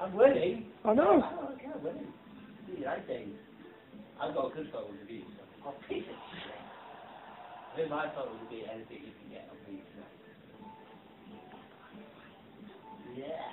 I'm winning. I know. Oh, okay, I'm winning. See, I think I've got a good photo to beat. I'll piece it. I think my photo would be anything you can get on beat. Yeah.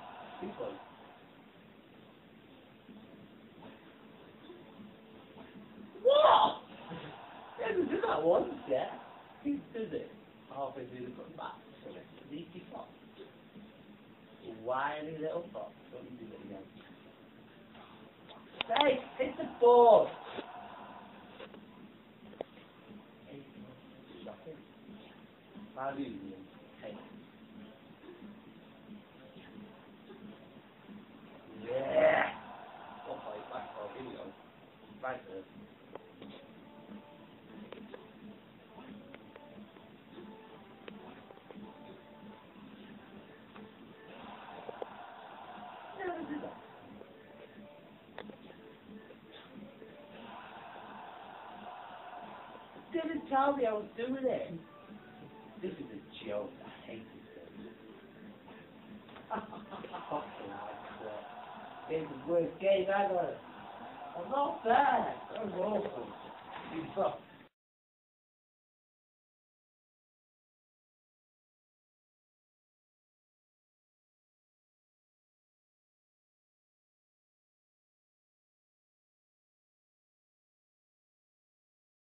Yeah, we did that once, yeah. He did it. Halfway through the front back. It's easy fox. Whiny little fox. Don't you do it again. Hey, hit the ball. Hey, shocking. How do you do? Hey. Didn't tell me I was doing it. This is a joke. I hate this thing. Fucking hell. It's the worst game ever. I'm not fair. That was awful. You fuck.